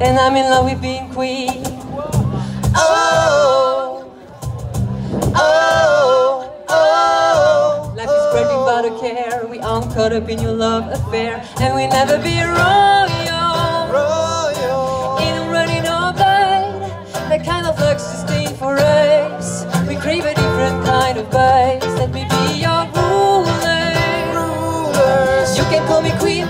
And I'm in love with being queen. Oh, oh, oh. Life is great without a care. We aren't caught up in your love affair, and we never be royal. In In running all blind that kind of luck's disdain for us. We crave a different kind of vice. Let me be your ruler. You can call me queen,